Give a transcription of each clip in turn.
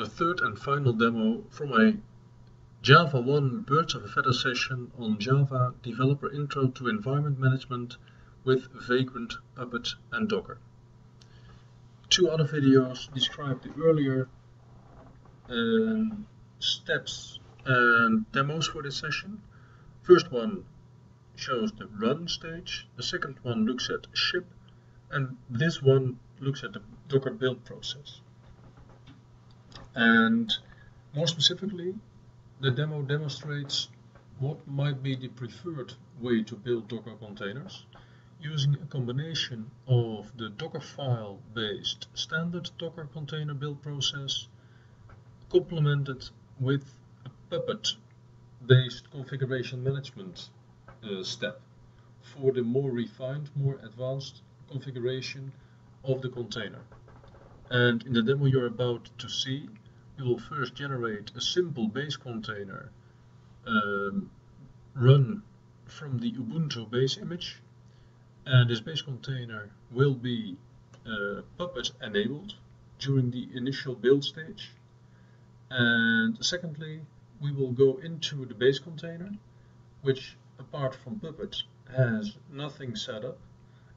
the third and final demo from a JavaOne Birds of a Feather session on Java Developer Intro to Environment Management with Vagrant, Puppet and Docker. Two other videos describe the earlier um, steps and demos for this session. First one shows the run stage, the second one looks at ship, and this one looks at the Docker build process. And more specifically, the demo demonstrates what might be the preferred way to build Docker containers using a combination of the Dockerfile based standard Docker container build process complemented with a Puppet based configuration management uh, step for the more refined, more advanced configuration of the container. And in the demo you're about to see, we will first generate a simple base container um, run from the Ubuntu base image. And this base container will be uh, Puppet enabled during the initial build stage. And secondly, we will go into the base container, which apart from Puppet has nothing set up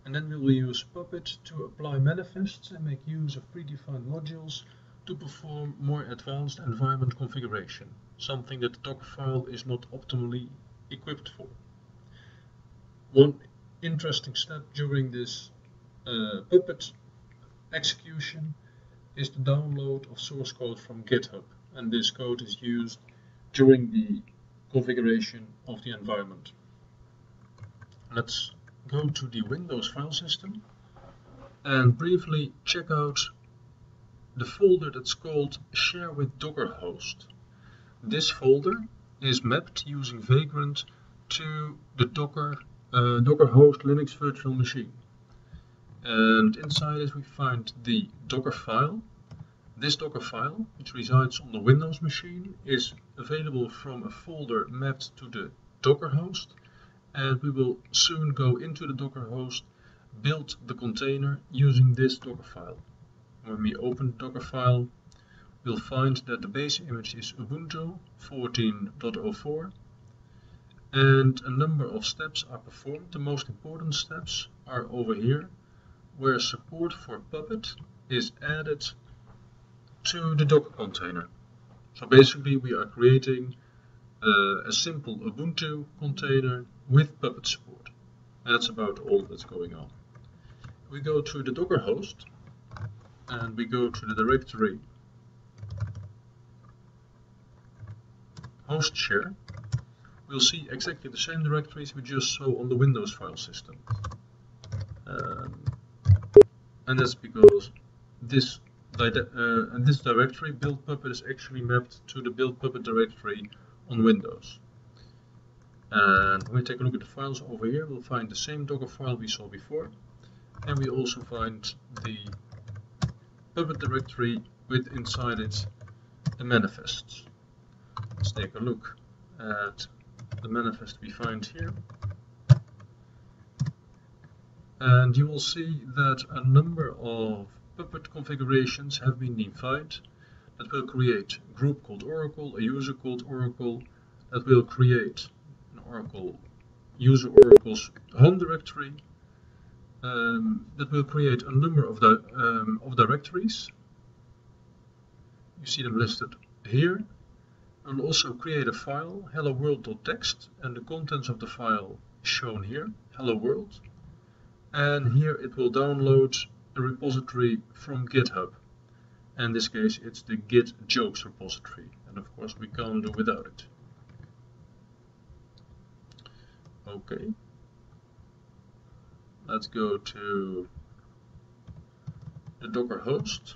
and then we will use Puppet to apply manifests and make use of predefined modules to perform more advanced environment configuration, something that the Dockerfile is not optimally equipped for. One interesting step during this uh, Puppet execution is the download of source code from GitHub, and this code is used during the configuration of the environment. Let's go to the Windows file system and briefly check out the folder that's called share with Docker host. This folder is mapped using Vagrant to the Docker, uh, Docker host Linux virtual machine. And inside it we find the Docker file. This Docker file, which resides on the Windows machine, is available from a folder mapped to the Docker host and we will soon go into the Docker host, build the container using this Docker file. When we open the Docker file, we'll find that the base image is Ubuntu 14.04 and a number of steps are performed. The most important steps are over here, where support for Puppet is added to the Docker container. So basically we are creating uh, a simple Ubuntu container with Puppet support. That's about all that's going on. We go to the Docker host and we go to the directory host share. We'll see exactly the same directories we just saw on the Windows file system. Um, and that's because this, uh, this directory build puppet is actually mapped to the build puppet directory on Windows. And when we take a look at the files over here, we'll find the same Docker file we saw before. And we also find the Puppet directory with inside it the manifests. Let's take a look at the manifest we find here. And you will see that a number of Puppet configurations have been defined that will create a group called Oracle, a user called Oracle, that will create Oracle user Oracle's home directory um, that will create a number of, the, um, of directories. You see them listed here. And also create a file, hello world.txt, and the contents of the file shown here, hello world. And here it will download a repository from GitHub. In this case, it's the Git jokes repository. And of course, we can't do without it. Okay. Let's go to the Docker host.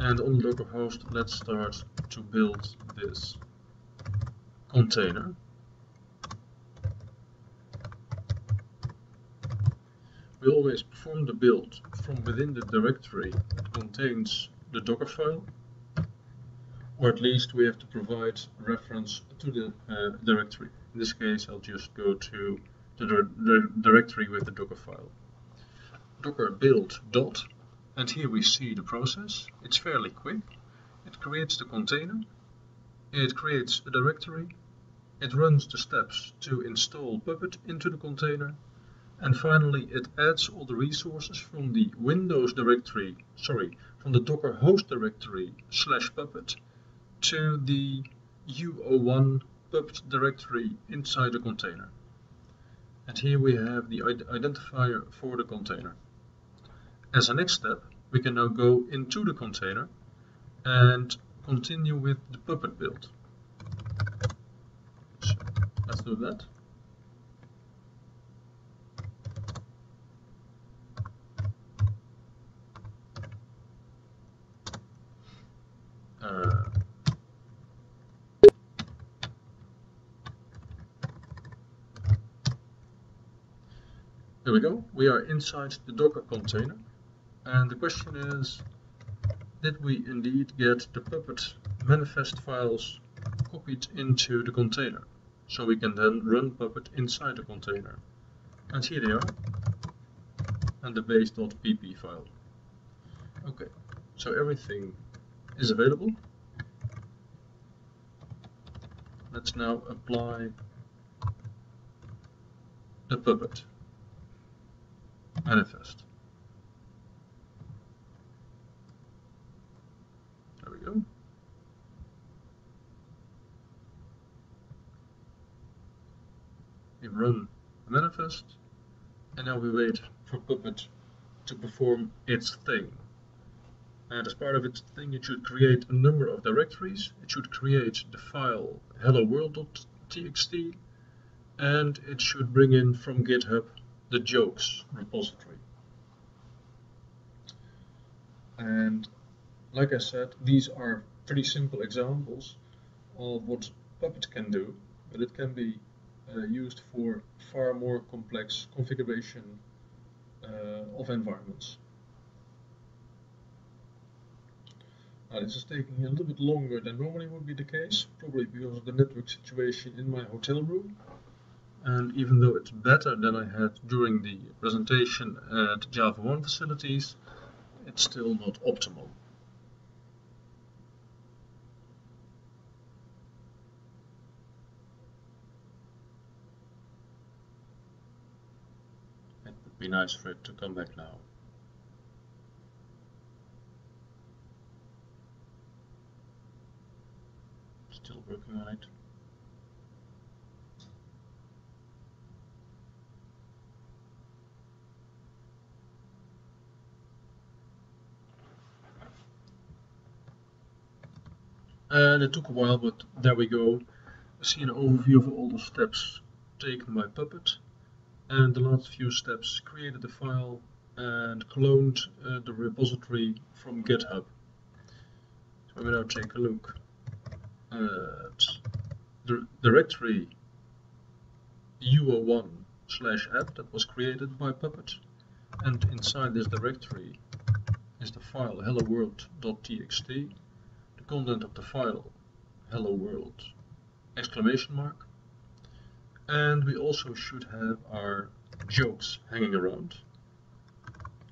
And on the Docker host, let's start to build this container. We always perform the build from within the directory that contains the Docker file or at least we have to provide reference to the uh, directory. In this case, I'll just go to the, the directory with the Docker file. Docker build dot, And here we see the process. It's fairly quick. It creates the container. It creates a directory. It runs the steps to install Puppet into the container. And finally, it adds all the resources from the Windows directory, sorry, from the Docker host directory slash Puppet to the u01 Puppet directory inside the container. And here we have the identifier for the container. As a next step, we can now go into the container and continue with the Puppet build. So let's do that. Uh, there we go. We are inside the Docker container. And the question is, did we indeed get the Puppet manifest files copied into the container? So we can then run Puppet inside the container. And here they are. And the base.pp file. Okay, so everything is available. Let's now apply the Puppet manifest. There we go. We run manifest and now we wait for Puppet to perform its thing. And as part of its thing, it should create a number of directories. It should create the file hello world.txt and it should bring in from GitHub the jokes repository. And like I said, these are pretty simple examples of what Puppet can do, but it can be uh, used for far more complex configuration uh, of environments. Now this is taking a little bit longer than normally would be the case, probably because of the network situation in my hotel room. And even though it's better than I had during the presentation at JavaOne facilities, it's still not optimal. It would be nice for it to come back now. Still working on it. And it took a while, but there we go. I see an overview of all the steps taken by Puppet. And the last few steps created the file and cloned uh, the repository from GitHub. So we now take a look at the directory u01 slash app that was created by Puppet. And inside this directory is the file hello world.txt content of the file hello world! exclamation mark. And we also should have our jokes hanging around.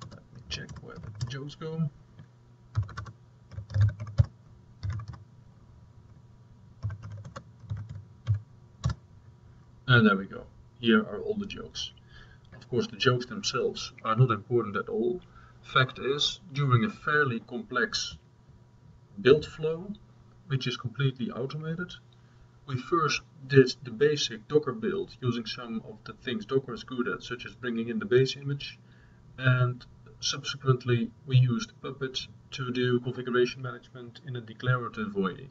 Let me check where the jokes go. And there we go. Here are all the jokes. Of course the jokes themselves are not important at all. Fact is during a fairly complex build flow, which is completely automated. We first did the basic Docker build using some of the things Docker is good at, such as bringing in the base image. And subsequently, we used Puppet to do configuration management in a declarative way,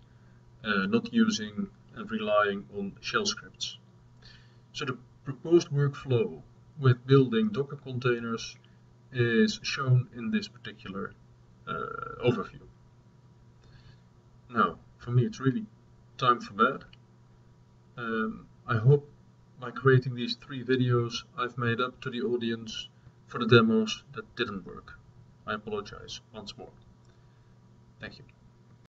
uh, not using and relying on shell scripts. So the proposed workflow with building Docker containers is shown in this particular uh, overview. Now, for me, it's really time for bed. Um, I hope by creating these three videos, I've made up to the audience for the demos that didn't work. I apologize once more. Thank you.